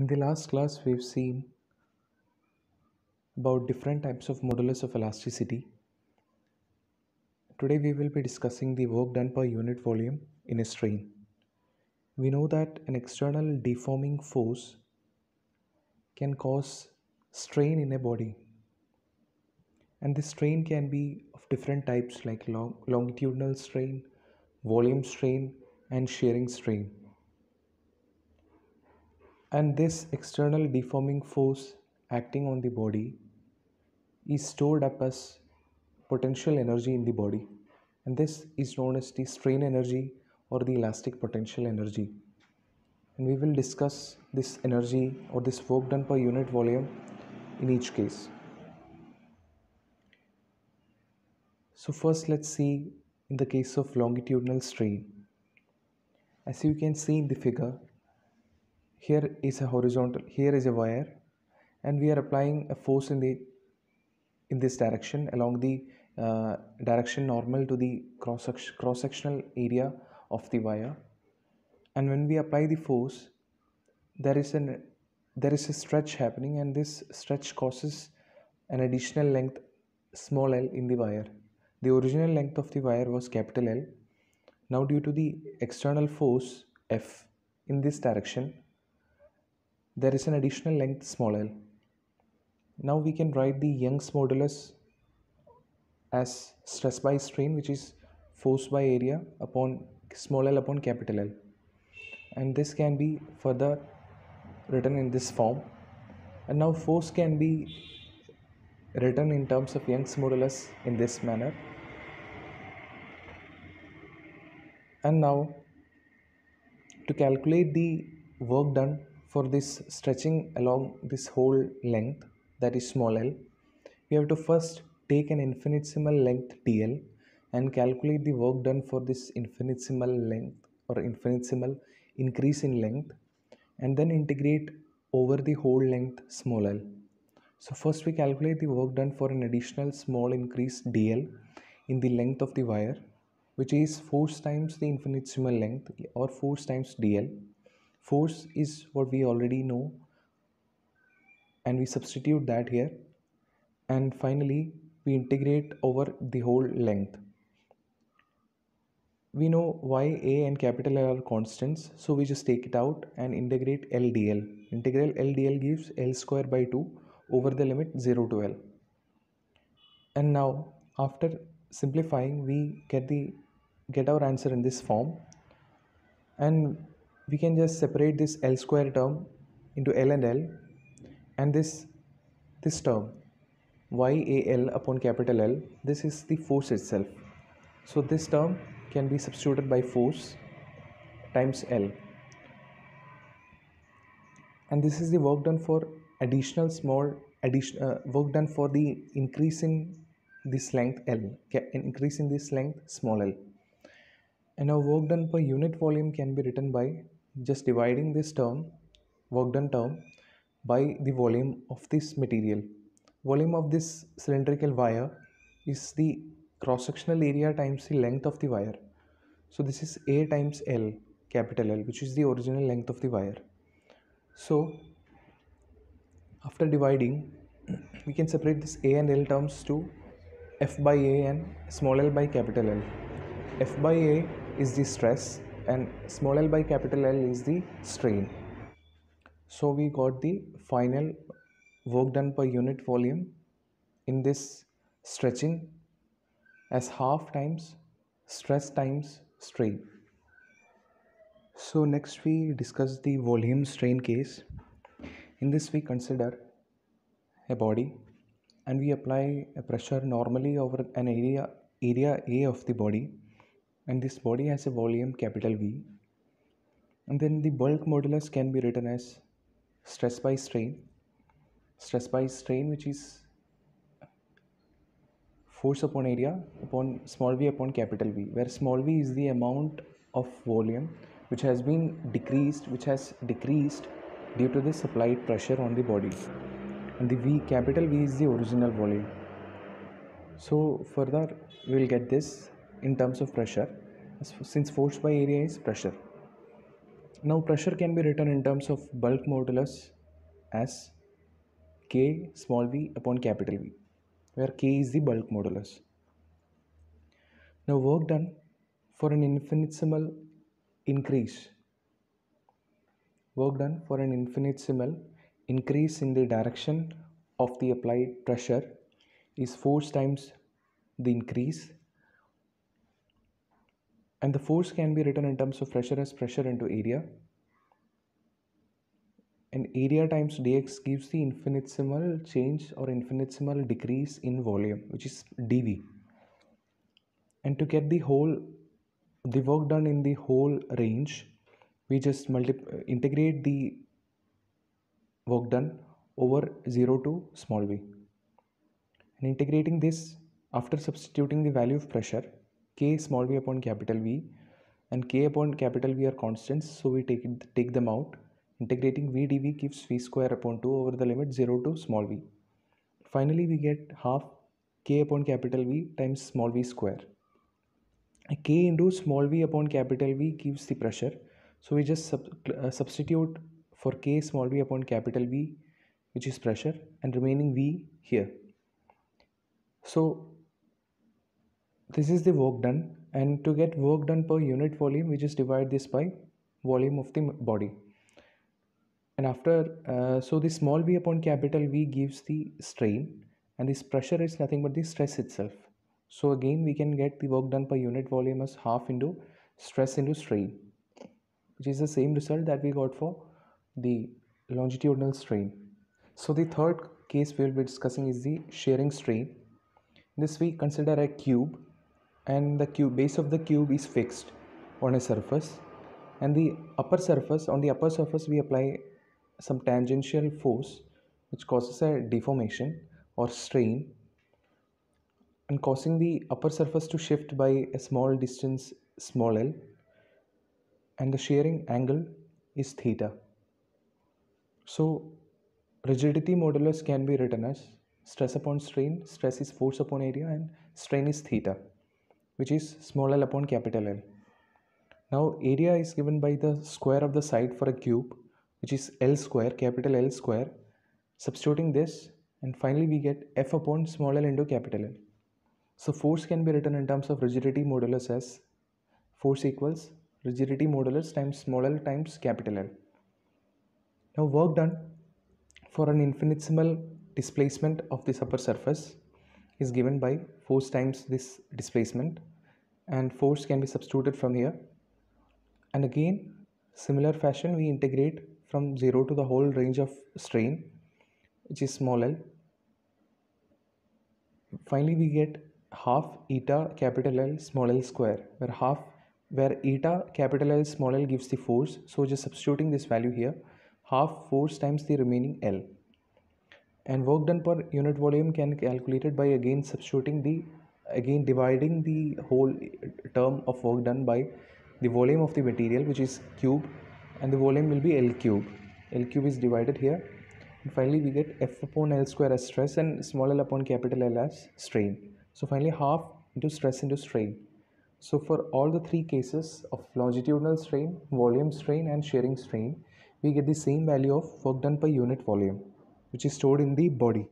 In the last class, we've seen about different types of modulus of elasticity. Today, we will be discussing the work done per unit volume in a strain. We know that an external deforming force can cause strain in a body, and this strain can be of different types like long- longitudinal strain, volume strain, and shearing strain and this external deforming force acting on the body is stored up as potential energy in the body. And this is known as the strain energy or the elastic potential energy. And we will discuss this energy or this work done per unit volume in each case. So first let's see in the case of longitudinal strain. As you can see in the figure here is a horizontal here is a wire and we are applying a force in the in this direction along the uh, direction normal to the cross cross sectional area of the wire. And when we apply the force there is an there is a stretch happening and this stretch causes an additional length small l in the wire. The original length of the wire was capital l. Now due to the external force f in this direction there is an additional length small l. Now we can write the Young's modulus as stress by strain which is force by area upon small l upon capital L. And this can be further written in this form. And now force can be written in terms of Young's modulus in this manner. And now to calculate the work done for this stretching along this whole length that is small l we have to first take an infinitesimal length dl and calculate the work done for this infinitesimal length or infinitesimal increase in length and then integrate over the whole length small l. So first we calculate the work done for an additional small increase dl in the length of the wire which is force times the infinitesimal length or force times dl force is what we already know and we substitute that here. And finally we integrate over the whole length. We know y a and capital L are constants so we just take it out and integrate L dl integral L dl gives L square by 2 over the limit 0 to L. And now after simplifying we get the get our answer in this form. And we can just separate this L square term into L and L and this this term YAL upon capital L this is the force itself. So this term can be substituted by force times L. And this is the work done for additional small addition uh, work done for the increase in this length L increase in this length small l. And now work done per unit volume can be written by just dividing this term work done term by the volume of this material. Volume of this cylindrical wire is the cross sectional area times the length of the wire. So this is a times l capital l which is the original length of the wire. So after dividing we can separate this a and l terms to f by a and small l by capital l. F by a is the stress and small l by capital L is the strain. So we got the final work done per unit volume in this stretching as half times stress times strain. So next we discuss the volume strain case. In this we consider a body and we apply a pressure normally over an area area A of the body and this body has a volume capital V. And then the bulk modulus can be written as stress by strain. Stress by strain which is force upon area upon small v upon capital V where small v is the amount of volume which has been decreased which has decreased due to the applied pressure on the body. And the V capital V is the original volume. So further we will get this in terms of pressure since force by area is pressure Now pressure can be written in terms of bulk modulus as K small v upon capital V, where K is the bulk modulus. Now work done for an infinitesimal increase. Work done for an infinitesimal increase in the direction of the applied pressure is force times the increase and the force can be written in terms of pressure as pressure into area. And area times dx gives the infinitesimal change or infinitesimal decrease in volume which is dv. And to get the whole the work done in the whole range we just multiply integrate the work done over 0 to small v. And integrating this after substituting the value of pressure k small v upon capital V and k upon capital V are constants so we take it, take them out. Integrating V dV gives V square upon 2 over the limit 0 to small v. Finally we get half k upon capital V times small v square. K into small v upon capital V gives the pressure so we just sub, uh, substitute for k small v upon capital V which is pressure and remaining V here. So this is the work done and to get work done per unit volume we just divide this by volume of the body. And after uh, so the small v upon capital V gives the strain and this pressure is nothing but the stress itself. So again we can get the work done per unit volume as half into stress into strain which is the same result that we got for the longitudinal strain. So the third case we will be discussing is the shearing strain. This we consider a cube and the cube base of the cube is fixed. On a surface and the upper surface on the upper surface we apply some tangential force which causes a deformation or strain and causing the upper surface to shift by a small distance small l and the shearing angle is theta. So rigidity modulus can be written as stress upon strain stress is force upon area and strain is theta which is small l upon capital L. Now area is given by the square of the side for a cube which is L square capital L square substituting this and finally we get F upon small l into capital L. So force can be written in terms of rigidity modulus as force equals rigidity modulus times small l times capital L. Now work done for an infinitesimal displacement of this upper surface is given by force times this displacement and force can be substituted from here. And again similar fashion we integrate from 0 to the whole range of strain which is small l. Finally we get half eta capital L small l square where half where eta capital L small l gives the force. So just substituting this value here half force times the remaining L. And work done per unit volume can be calculated by again substituting the again dividing the whole term of work done by the volume of the material which is cube and the volume will be L cube. L cube is divided here. And finally we get F upon L square as stress and small l upon capital L as strain. So finally half into stress into strain. So for all the three cases of longitudinal strain volume strain and shearing strain we get the same value of work done per unit volume which is stored in the body